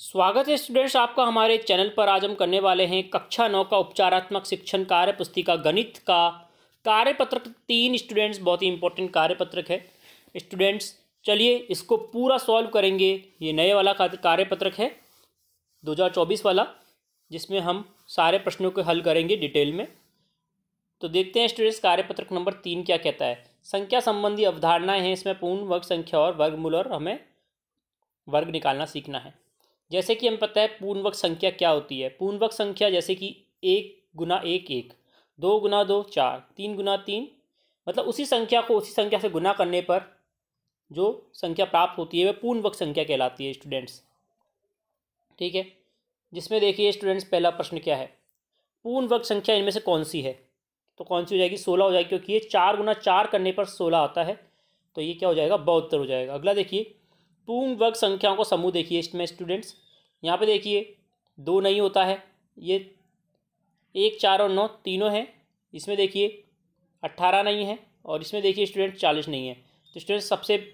स्वागत है स्टूडेंट्स आपका हमारे चैनल पर आज हम करने वाले हैं कक्षा नौ का उपचारात्मक शिक्षण कार्य पुस्तिका गणित का। कार्यपत्रक तीन स्टूडेंट्स बहुत ही इंपॉर्टेंट कार्यपत्रक है। स्टूडेंट्स चलिए इसको पूरा सॉल्व करेंगे। ये नए वाला कार्यपत्रक है 2024 वाला, जिसमें हम सारे प्रश्नों को हल करेंगे डिटेल में। तो देखते हैं स्टूडेंट्स कार्यपत्रक नंबर तीन क्या कहता है। संख्या संबंधी अवधारणाएँ हैं, इसमें पूर्ण वर्ग संख्या और वर्गमूल और हमें वर्ग निकालना सीखना है। जैसे कि हमें पता है पूर्णवक संख्या क्या होती है? पूर्णवक संख्या जैसे कि एक गुना एक एक, दो गुना दो चार, तीन गुना तीन मतलब उसी संख्या को उसी संख्या से गुना करने पर जो संख्या प्राप्त होती है, वह पूर्णवक संख्या कहलाती है स्टूडेंट्स ठीक है? जिसमें देखिए स्टूडेंट्स पहला प्रश्न क्या है? पूर्णवक संख्या इनमें से कौन सी है? तो कौन सी हो जाएगी? सोलह हो जाएगी, क्योंकि ये चार गुना चार करने पर सोलह आता है तो ये क्या हो जाएगा? बहत्तर हो जाएगा। अगला देखिए पूर्ण वर्ग संख्याओं को समूह देखिए इसमें स्टूडेंट्स यहाँ पे देखिए, दो नहीं होता है। ये एक, चार और नौ तीनों हैं। इसमें देखिए, अट्ठारह नहीं है और इसमें देखिए स्टूडेंट चालीस नहीं है। तो स्टूडेंट सबसे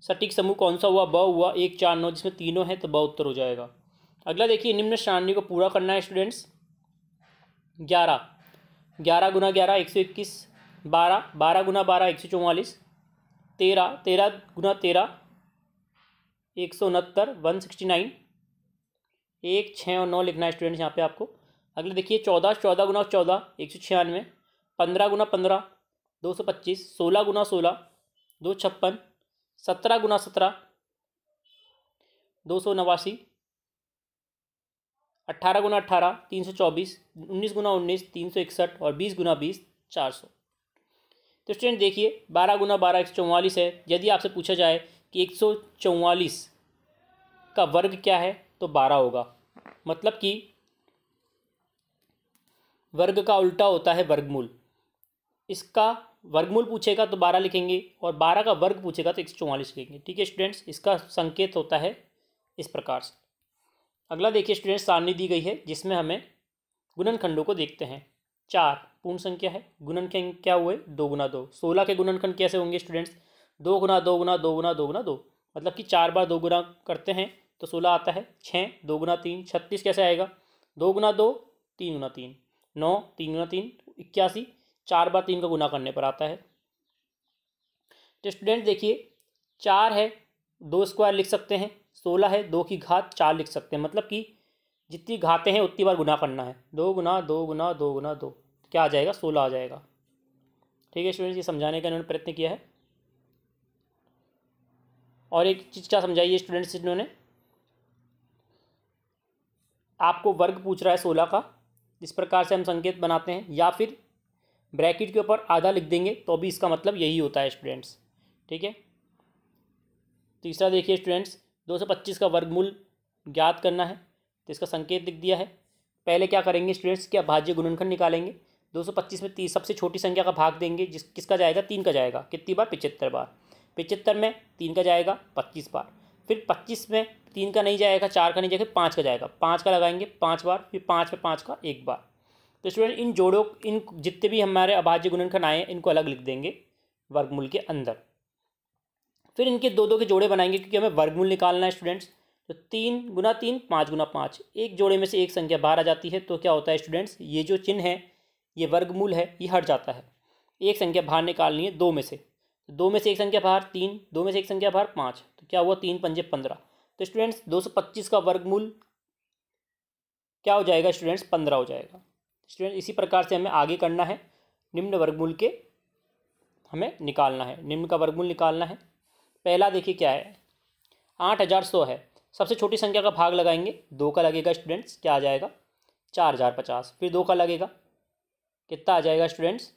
सटीक समूह कौन सा हुआ? ब हुआ एक, चार, नौ, जिसमें तीनों हैं तो ब उत्तर हो जाएगा। अगला देखिए, निम्न सारणी को पूरा करना है स्टूडेंट्स ग्यारह। ग्यारह गुना ग्यारह, एक सौ इक्कीस। बारह बारह गुना बारह, एक सौ चौवालीस। तेरह तेरह गुना तेरह, एक सौ उनहत्तर, वन सिक्सटी नाइन। एक, छः और नौ लिखना है स्टूडेंट्स यहाँ पे आपको। अगले देखिए, चौदह चौदह गुना चौदह, एक सौ छियानवे। पंद्रह गुना पंद्रह, दो सौ पच्चीस। सोलह गुना सोलह, दो छप्पन। सत्रह गुना सत्रह, दो सौ नवासी। अट्ठारह गुना अट्ठारह तीन सौ चौबीस। उन्नीस गुना उन्नीस, तीन सौ इकसठ और बीस गुना बीस, चार सौ। तो स्टूडेंट देखिए, बारह गुना बारह, एक सौ चौवालीस है। यदि आपसे पूछा जाए कि एक सौ चौवालीस का वर्ग क्या है तो बारह होगा। मतलब कि वर्ग का उल्टा होता है वर्गमूल। इसका वर्गमूल पूछेगा तो बारह लिखेंगे और बारह का वर्ग पूछेगा तो एक सौ चौवालीस लिखेंगे। ठीक है स्टूडेंट्स, इसका संकेत होता है इस प्रकार से। अगला देखिए स्टूडेंट्स, सारणी दी गई है, जिसमें हमें गुणनखंडों को देखते हैं। चार, पूर्ण संख्या है। गुणनखंड क्या हुए? दो गुना दो। सोलह के गुणनखंड कैसे होंगे स्टूडेंट्स? दो गुना दो गुना दो गुना दो गुना दो। मतलब कि चार बार दो गुना करते हैं तो सोलह आता है, छः, दो गुना तीन, छत्तीस कैसे आएगा? दो गुना दो, तीन गुना तीन। नौ, तीन गुना तीन, इक्यासी, चार बार तीन का गुना करने पर आता है। तो स्टूडेंट देखिए, चार है, दो स्क्वायर लिख सकते हैं, सोलह है, दो की घात चार लिख सकते हैं। मतलब कि जितनी घातें हैं, उतनी बार गुना करना है। दो गुना दो गुना दो गुना, दो। क्या आ जाएगा? सोलह आ जाएगा। ठीक है स्टूडेंट्स ये समझाने का इन्होंने प्रयत्न किया है। और एक चीज़ क्या समझाइए स्टूडेंट्स इन्होंने? आपको वर्ग पूछ रहा है सोलह का इस प्रकार से हम संकेत बनाते हैं, या फिर ब्रैकेट के ऊपर आधा लिख देंगे तो भी इसका मतलब यही होता है, स्टूडेंट्स। ठीक है? तीसरा देखिए स्टूडेंट्स, दो सौ पच्चीस का वर्गमूल ज्ञात करना है तो इसका संकेत लिख दिया है। पहले क्या करेंगे स्टूडेंट्स क्या भाज्य गुणनखंड निकालेंगे। दो सौ पच्चीस में तीस सबसे छोटी संख्या का भाग देंगे, जिस, किसका जाएगा? तीन का जाएगा। कितनी बार? पिचहत्तर बार। पिचहत्तर में तीन का जाएगा, पच्चीस बार। फिर पच्चीस में तीन का नहीं जाएगा, चार का नहीं जाएगा पाँच का जाएगा। पाँच का लगाएँगे, पाँच बार, फिर पाँच में पाँच का एक बार। तो स्टूडेंट इन जोड़ों, इन जितने भी हमारे अभाज्य गुणनखंड आए हैं, इनको अलग लिख देंगे वर्गमूल के अंदर। फिर इनके दो दो के जोड़े बनाएँगे, क्योंकि हमें वर्गमूल निकालना है स्टूडेंट्स तो तीन गुना तीन, पाँच गुना पाँच। एक जोड़े में से एक संख्या बाहर आ जाती है तो क्या होता है स्टूडेंट्स ये जो चिन्ह है, ये वर्गमूल है, ये हट जाता है। एक संख्या बाहर निकालनी है दो में से। दो में से एक संख्या बाहर, तीन, दो में से एक संख्या बाहर, पाँच। क्या हुआ? तीन पंजे पंद्रह। तो स्टूडेंट्स दो सौ पच्चीस का वर्गमूल क्या हो जाएगा स्टूडेंट्स पंद्रह हो जाएगा। स्टूडेंट इसी प्रकार से हमें आगे करना है। निम्न वर्गमूल के हमें निकालना है। निम्न का वर्गमूल निकालना है। पहला देखिए क्या है? आठ हज़ार सौ है। सबसे छोटी संख्या का भाग लगाएँगे। दो का लगेगा स्टूडेंट्स क्या आ जाएगा? चार हज़ार पचास। फिर दो का लगेगा। कितना आ जाएगा स्टूडेंट्स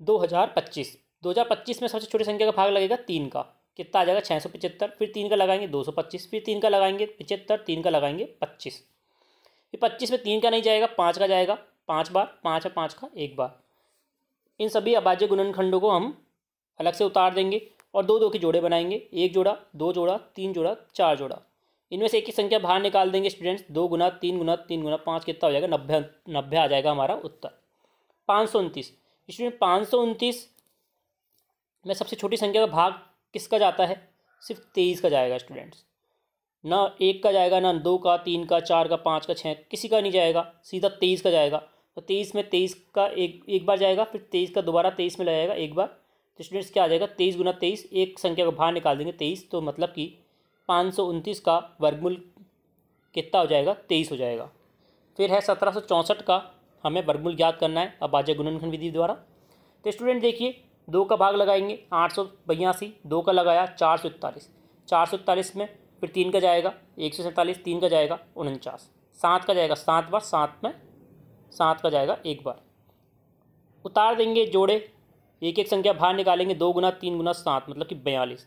दो हज़ार पच्चीस। दो हज़ार पच्चीस में सबसे छोटी संख्या का भाग लगेगा तीन का। कितना आ जाएगा? छः सौ पचहत्तर, फिर तीन का लगाएँगे, दो सौ पच्चीस, फिर तीन का लगाएँगे, पचहत्तर, तीन का लगाएँगे, पच्चीस। फिर पच्चीस में तीन का नहीं जाएगा, पाँच का जाएगा, पाँच बार, पाँच है पाँच का एक बार। इन सभी अभाज्य गुणनखंडों को हम अलग से उतार देंगे और दो दो के जोड़े बनाएँगे, एक जोड़ा, दो जोड़ा, तीन जोड़ा, चार जोड़ा। इनमें से एक ही संख्या बाहर निकाल देंगे स्टूडेंट्स दो गुना तीन गुना तीन गुना पाँच कितना हो जाएगा? नब्बे नब्बे आ जाएगा हमारा उत्तर। पाँच सौ उनतीस। स्टूडेंट पाँच सौ उनतीस में सबसे छोटी संख्या का भाग किसका जाता है? सिर्फ़ तेईस का जाएगा स्टूडेंट्स ना एक का जाएगा, ना दो का, तीन का, चार का, पाँच का छः किसी का नहीं जाएगा। सीधा तेईस का जाएगा। तो तेईस में तेईस का एक एक बार जाएगा, फिर तेईस का दोबारा तेईस में लगाएगा एक बार। तो स्टूडेंट्स क्या आ जाएगा? तेईस गुना तेईस, एक संख्या का बाहर निकाल देंगे तेईस तो मतलब कि पाँच सौ उनतीस का वर्गमूल कितना हो जाएगा? तेईस हो जाएगा। फिर है सत्रह सौ चौंसठ का, हमें वर्गमूल ज्ञात करना है अब आज गुणनखंड विधि द्वारा। तो स्टूडेंट देखिए दो का भाग लगाएँगे, आठ सौ बयासी, दो का लगाया चार सौ इकतालीस। चार सौ इकतालीस में फिर तीन का जाएगा, एक सौ सैंतालीस, तीन का जाएगा उनचास। सात का जाएगा सात बार, सात में सात का जाएगा एक बार। उतार देंगे जोड़े, एक एक संख्या बाहर निकालेंगे, दो गुना तीन गुना सात मतलब कि बयालीस।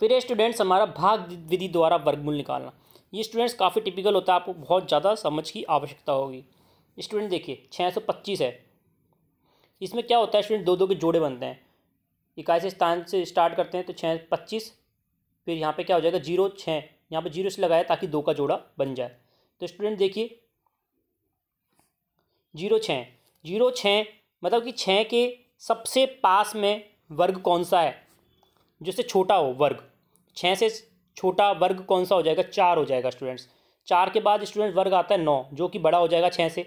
फिर स्टूडेंट्स हमारा भाग विधि द्वारा वर्गमूल निकालना। ये स्टूडेंट्स काफ़ी टिपिकल होता है, आपको बहुत ज़्यादा समझ की आवश्यकता होगी। स्टूडेंट देखिए छः सौ पच्चीस है। इसमें क्या होता है स्टूडेंट दो दो के जोड़े बनते हैं। इक्कीस स्थान से स्टार्ट करते हैं तो छः पच्चीस, फिर यहाँ पे क्या हो जाएगा, ज़ीरो छः यहाँ पे ज़ीरो से लगाया ताकि दो का जोड़ा बन जाए। तो स्टूडेंट देखिए, ज़ीरो छः ज़ीरो छः मतलब कि छः के सबसे पास में वर्ग कौन सा है? जिससे छोटा हो, वर्ग। छः से छोटा वर्ग कौन सा हो जाएगा? चार हो जाएगा स्टूडेंट्स चार के बाद स्टूडेंट वर्ग आता है नौ, जो कि बड़ा हो जाएगा छः से।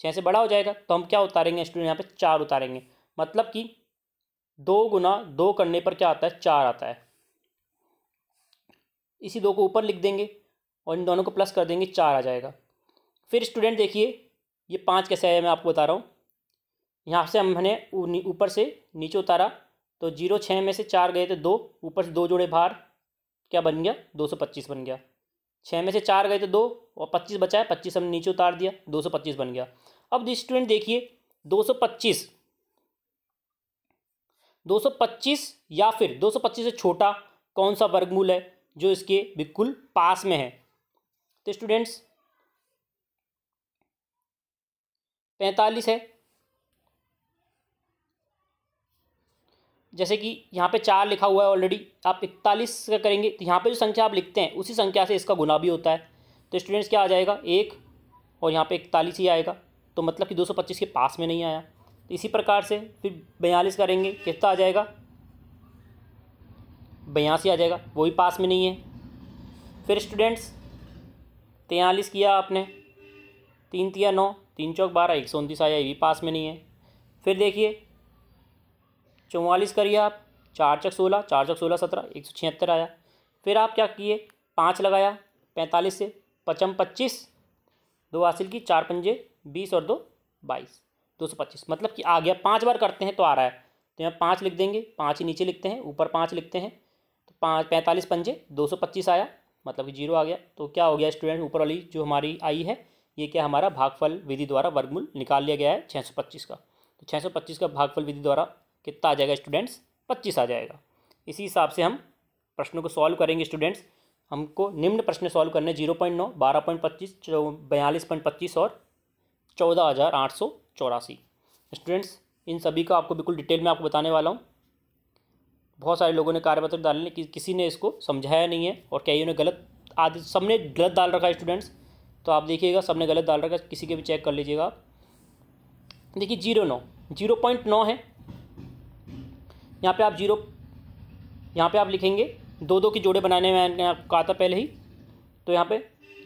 छः से बड़ा हो जाएगा तो हम क्या उतारेंगे स्टूडेंट यहाँ पे चार उतारेंगे। मतलब कि दो गुना दो करने पर क्या आता है? चार आता है। इसी दो को ऊपर लिख देंगे और इन दोनों को प्लस कर देंगे, चार आ जाएगा। फिर स्टूडेंट देखिए, ये पाँच कैसे आया मैं आपको बता रहा हूँ। यहाँ से हमने ऊपर से नीचे उतारा तो ज़ीरो छः में से चार गए थे दो, ऊपर से दो जोड़े बाहर क्या बन गया? दो सौ पच्चीस बन गया। छः में से चार गए थे दो, और पच्चीस बचा है, पच्चीस हमने नीचे उतार दिया, दो सौ पच्चीस बन गया। अब स्टूडेंट देखिए, दो सौ पच्चीस। दो सौ पच्चीस या फिर दो सौ पच्चीस से छोटा कौन सा वर्गमूल है जो इसके बिल्कुल पास में है? तो स्टूडेंट्स पैंतालीस है। जैसे कि यहाँ पे चार लिखा हुआ है ऑलरेडी आप इकतालीस का करेंगे तो यहाँ पे जो संख्या आप लिखते हैं, उसी संख्या से इसका गुना भी होता है। तो स्टूडेंट्स क्या आ जाएगा? एक, और यहाँ पे इकतालीस ही आएगा। तो मतलब कि 225 के पास में नहीं आया। तो इसी प्रकार से फिर बयालीस करेंगे, कितना आ जाएगा? बयासी आ जाएगा, वो भी पास में नहीं है। फिर स्टूडेंट्स तैंतालीस किया आपने, तीन तिया नौ, तीन चौक बारह, एक सौ उनतीस आया, ये भी पास में नहीं है। फिर देखिए, चौवालीस करिए आप, चार चक सोलह, चार चक सोलह सत्रह, एक सौ छिहत्तर आया। फिर आप क्या किए? पाँच लगाया, पैंतालीस से, पचम पच्चीस, दो हासिल की, चार पंजे बीस और दो बाईस, दो सौ पच्चीस। मतलब कि आ गया, पाँच बार करते हैं तो आ रहा है। तो यहाँ पाँच लिख देंगे, पाँच ही नीचे लिखते हैं, ऊपर पाँच लिखते हैं। तो पाँच, पैंतालीस पंजे, दो सौ पच्चीस आया मतलब कि ज़ीरो आ गया। तो क्या हो गया स्टूडेंट, ऊपर वाली जो हमारी आई है, ये क्या हमारा भागफल विधि द्वारा वर्गमूल निकाल लिया गया है छः सौ पच्चीस का। तो छः सौ पच्चीस का भागफल विधि द्वारा कितना आ जाएगा स्टूडेंट्स? पच्चीस आ जाएगा। इसी हिसाब से हम प्रश्नों को सॉल्व करेंगे स्टूडेंट्स। हमको निम्न प्रश्न सॉल्व करने, ज़ीरो पॉइंट नौ, बारह पॉइंट पच्चीस बयालीस पॉइंट पच्चीस और चौदह हज़ार आठ सौ चौरासी। स्टूडेंट्स इन सभी का आपको बिल्कुल डिटेल में आपको बताने वाला हूँ। बहुत सारे लोगों ने कार्यपत्र डालने कि, किसी ने इसको समझाया नहीं है और कईयों ने गलत आदि सबने गलत डाल रखा है स्टूडेंट्स तो आप देखिएगा सबने गलत डाल रखा है किसी के भी चेक कर लीजिएगा। आप देखिए ज़ीरो नौ ज़ीरो पॉइंट नौ है। यहाँ पे आप ज़ीरो यहाँ पे आप लिखेंगे दो दो की जोड़े बनाने में आपको कहा था पहले ही तो यहाँ पे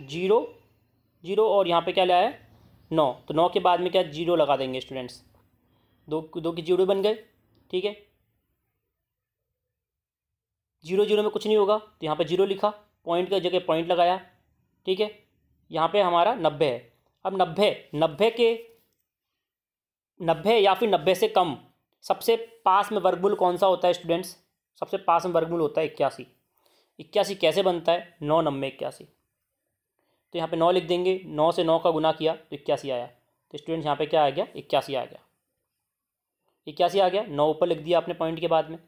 ज़ीरो ज़ीरो और यहाँ पे क्या लाया है? नौ। तो नौ के बाद में क्या ज़ीरो लगा देंगे स्टूडेंट्स दो दो की ज़ीरो बन गए, ठीक है? ज़ीरो ज़ीरो में कुछ नहीं होगा। तो यहाँ पे ज़ीरो लिखा पॉइंट का जगह पॉइंट लगाया, ठीक है? यहाँ पे हमारा नब्बे है। अब नब्बे नब्बे के, नब्बे या फिर नब्बे से कम, सबसे पास में वर्गमूल कौन सा होता है स्टूडेंट्स सबसे पास में वर्गमूल होता है इक्यासी। इक्यासी कैसे बनता है? नौ, नब्बे, इक्यासी। तो यहाँ पे नौ लिख देंगे, नौ से नौ का गुना किया तो इक्यासी आया। तो स्टूडेंट्स यहाँ पे क्या आ गया? इक्यासी आ गया। इक्यासी आ गया, नौ ऊपर लिख दिया आपने पॉइंट के बाद में।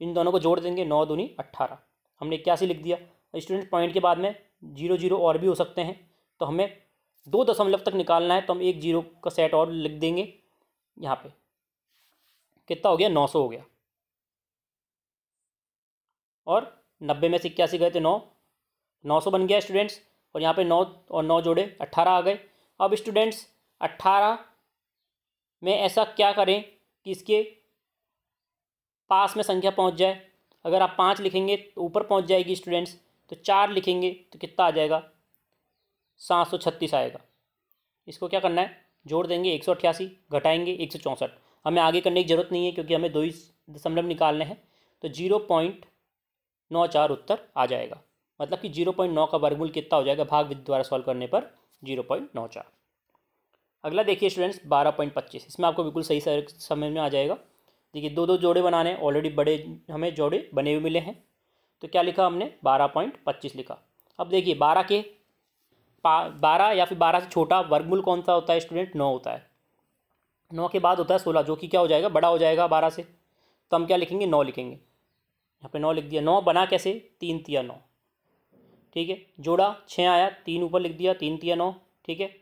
इन दोनों को जोड़ देंगे, नौ दूनी अट्ठारह। हमने इक्यासी लिख दिया। स्टूडेंट पॉइंट के बाद में ज़ीरो ज़ीरो और भी हो सकते हैं। तो हमें दो दशमलव तक निकालना है तो हम एक ज़ीरो का सेट और लिख देंगे यहाँ पे। कितना हो गया? नौ सौ हो गया। और नब्बे में से इक्यासी गए थे नौ। नौ सौ बन गया स्टूडेंट्स और यहाँ पे नौ और नौ जोड़े अट्ठारह आ गए। अब स्टूडेंट्स अट्ठारह में ऐसा क्या करें कि इसके पास में संख्या पहुँच जाए। अगर आप पाँच लिखेंगे तो ऊपर पहुँच जाएगी स्टूडेंट्स तो चार लिखेंगे तो कितना आ जाएगा? सात सौ छत्तीस आएगा। इसको क्या करना है? जोड़ देंगे, एक सौ अट्ठासी, घटाएँगे, एक सौ चौंसठ। हमें आगे करने की ज़रूरत नहीं है क्योंकि हमें दो ही दशमलव निकालने हैं। तो ज़ीरो पॉइंट नौ चार उत्तर आ जाएगा। मतलब कि ज़ीरो पॉइंट नौ का वर्गमूल कितना हो जाएगा भाग विधि द्वारा सॉल्व करने पर? ज़ीरो पॉइंट नौ चार। अगला देखिए स्टूडेंट्स, बारह पॉइंट पच्चीस। इसमें आपको बिल्कुल सही समझ में आ जाएगा। देखिए दो दो जोड़े बनाने ऑलरेडी बड़े, हमें जोड़े बने हुए मिले हैं। तो क्या लिखा हमने? बारह पॉइंट पच्चीस लिखा। अब देखिए, बारह के बारह या फिर बारह से छोटा वर्गमूल कौन सा होता है स्टूडेंट? नौ होता है। नौ के बाद होता है सोलह, जो कि क्या हो जाएगा? बड़ा हो जाएगा बारह से। तो हम क्या लिखेंगे? नौ लिखेंगे। यहाँ पे नौ लिख दिया। नौ बना कैसे? तीन तिया नौ। ठीक है? जोड़ा छः आया, तीन ऊपर लिख दिया, तीन तिया नौ, ठीक है?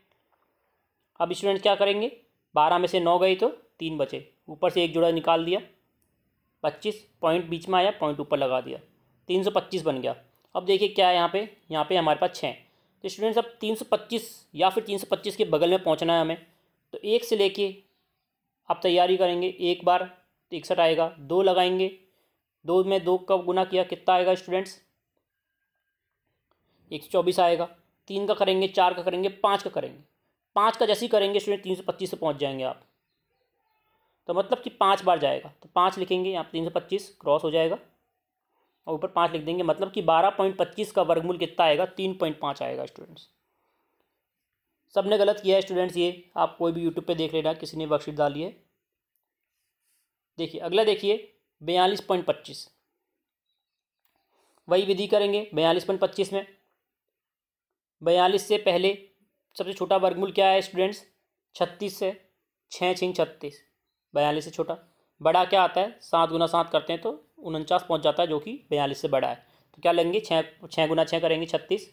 अब स्टूडेंट क्या करेंगे? बारह में से नौ गई तो तीन बचे। ऊपर से एक जोड़ा निकाल दिया, पच्चीस पॉइंट बीच में आया पॉइंट ऊपर लगा दिया। तीन सौ पच्चीस बन गया। अब देखिए क्या है यहाँ पे यहाँ पे हमारे पास छः तो स्टूडेंट्स अब तीन सौ पच्चीस या फिर तीन सौ पच्चीस के बगल में पहुँचना है हमें। तो एक से लेके आप तैयारी करेंगे, एक बार इकसठ आएगा, दो लगाएँगे। दो में दो का गुना किया, कितना आएगा स्टूडेंट्स एक सौ चौबीस आएगा, तीन का करेंगे, चार का करेंगे, पाँच का करेंगे। पाँच का जैसे ही करेंगे स्टूडेंट तीन सौ पच्चीस से पहुँच जाएँगे आप। तो मतलब कि पाँच बार जाएगा। तो पाँच लिखेंगे, यहाँ तीन सौ पच्चीस क्रॉस हो जाएगा। और ऊपर पाँच लिख देंगे मतलब कि बारह पॉइंट पच्चीस का वर्गमूल कितना आएगा? तीन पॉइंट पाँच आएगा स्टूडेंट्स सबने गलत किया है स्टूडेंट्स ये आप कोई भी यूट्यूब पे देख लेना, किसी ने वर्कशीट डाली है। देखिए, अगला देखिए, बयालीस पॉइंट पच्चीस। वही विधि करेंगे, बयालीस पॉइंट पच्चीस में। बयालीस से पहले सबसे छोटा वर्गमूल क्या है स्टूडेंट्स? छत्तीस से छः छिंग छत्तीस। बयालीस से छोटा। बड़ा क्या आता है? सात गुना सात करते हैं तो उनचास पहुँच जाता है, जो कि बयालीस से बड़ा है। तो क्या लेंगे? छः छः गुना छः करेंगे छत्तीस।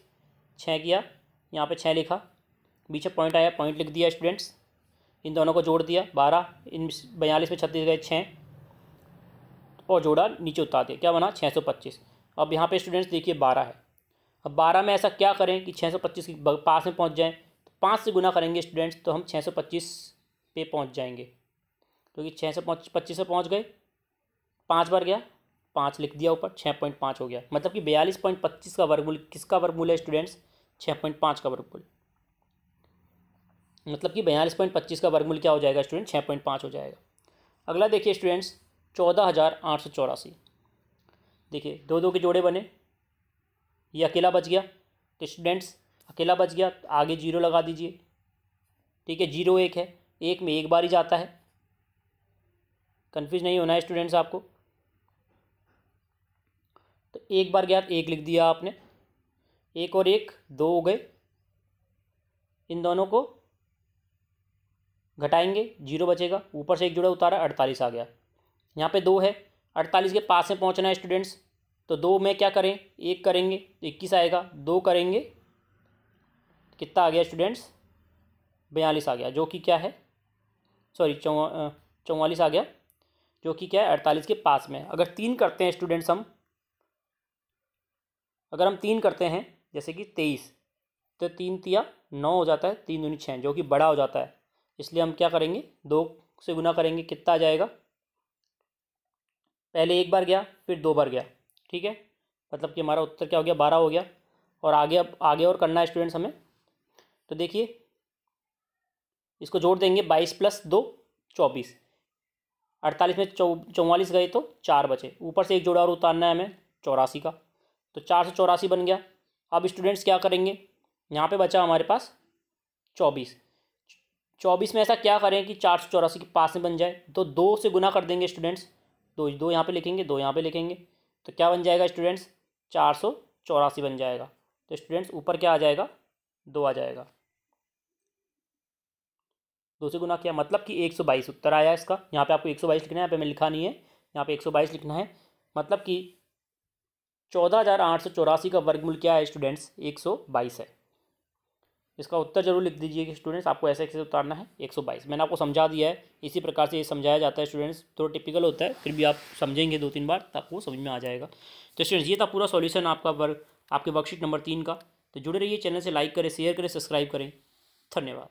छः किया, यहाँ पे छः लिखा। बीच में पॉइंट आया पॉइंट लिख दिया स्टूडेंट्स। इन दोनों को जोड़ दिया, बारह। इन बयालीस में छत्तीस गए छः और जोड़ा, नीचे उतार दिया। क्या बना? छः सौ पच्चीस। अब यहाँ पे स्टूडेंट्स देखिए बारह है। अब बारह में ऐसा क्या करें कि छः सौ पच्चीस के पास में पहुँच जाएँ? तो पाँच से गुना करेंगे स्टूडेंट्स तो हम छः सौ पच्चीस पे पहुँच जाएँगे। क्योंकि छः सौ पच्चीस से पहुँच गए। पाँच बार गया, पाँच लिख दिया ऊपर छः पॉइंट पाँच हो गया। मतलब कि बयालीस पॉइंट पच्चीस का वर्गमूल, किसका वर्गमूल है स्टूडेंट्स छः पॉइंट पाँच का वर्गमूल। मतलब कि बयालीस पॉइंट पच्चीस का वर्गमूल क्या हो जाएगा स्टूडेंट छः पॉइंट पाँच हो जाएगा। अगला देखिए स्टूडेंट्स चौदह हज़ार आठ सौ चौरासी। देखिए, दो दो के जोड़े बने। ये अकेला बच गया तो स्टूडेंट्स अकेला बच गया तो आगे ज़ीरो लगा दीजिए। ठीक है, ज़ीरो एक है, एक में एक बार ही जाता है। कन्फ्यूज़ नहीं होना है स्टूडेंट्स आपको। तो एक बार गया एक लिख दिया आपने। एक और एक, दो हो गए। इन दोनों को घटाएँगे, ज़ीरो बचेगा। ऊपर से एक जुड़ा उतारा, अड़तालीस आ गया। यहाँ पे दो है, अड़तालीस के पास में पहुँचना है स्टूडेंट्स तो दो में क्या करें? एक करेंगे तो इक्कीस आएगा, दो करेंगे। कितना आ गया स्टूडेंट्स बयालीस आ गया, जो कि क्या है? सॉरी चौ चौवालीस आ गया, जो कि क्या है? अड़तालीस के पास में अगर तीन करते हैं स्टूडेंट्स हम, अगर हम तीन करते हैं, जैसे कि तेईस तो तीन तिया नौ हो जाता है, तीन दूनी छः, जो कि बड़ा हो जाता है। इसलिए हम क्या करेंगे? दो से गुना करेंगे, कितना आ जाएगा? पहले एक बार गया, फिर दो बार गया। ठीक है? मतलब कि हमारा उत्तर क्या हो गया? बारह हो गया। और आगे अब, आगे और करना है स्टूडेंट्स हमें। तो देखिए, इसको जोड़ देंगे बाईस प्लस दो, चौबीस। अड़तालीस में चौ, चौवालीस गए तो चार बचे। ऊपर से एक जोड़ा और उतारना है हमें, चौरासी का। तो चार सौ चौरासी बन गया। अब स्टूडेंट्स क्या करेंगे? यहाँ पे बचा हमारे पास चौबीस। चौबीस में ऐसा क्या करें कि चार सौ चौरासी के पास में बन जाए? तो दो से गुना कर देंगे स्टूडेंट्स दो दो यहाँ पे लिखेंगे, दो यहाँ पे लिखेंगे। तो क्या बन जाएगा स्टूडेंट्स? चार सौ चौरासी बन जाएगा। तो स्टूडेंट्स, ऊपर क्या आ जाएगा? दो आ जाएगा। दो से गुना किया मतलब कि एक सौ बाईस, उत्तर आया इसका। यहाँ पे आपको एक सौ बाईस लिखना है, यहाँ पे मैं लिखा नहीं है। यहाँ पे एक सौ बाईस लिखना है। मतलब कि चौदह हज़ार आठ सौ चौरासी का वर्गमूल क्या है स्टूडेंट्स? एक सौ बाईस है। इसका उत्तर ज़रूर लिख दीजिए कि स्टूडेंट्स आपको ऐसे कैसे उतारना है, एक सौ बाईस। मैंने आपको समझा दिया है, इसी प्रकार से ये समझाया जाता है स्टूडेंट्स थोड़ा टिपिकल होता है, फिर भी आप समझेंगे दो तीन बार तो आपको समझ में आ जाएगा। तो स्टूडेंट्स ये था पूरा सॉल्यूशन आपका वर्क आपके वर्कशीट नंबर तीन का। तो जुड़े रहिए चैनल से लाइक करें शेयर करें सब्सक्राइब करें। धन्यवाद।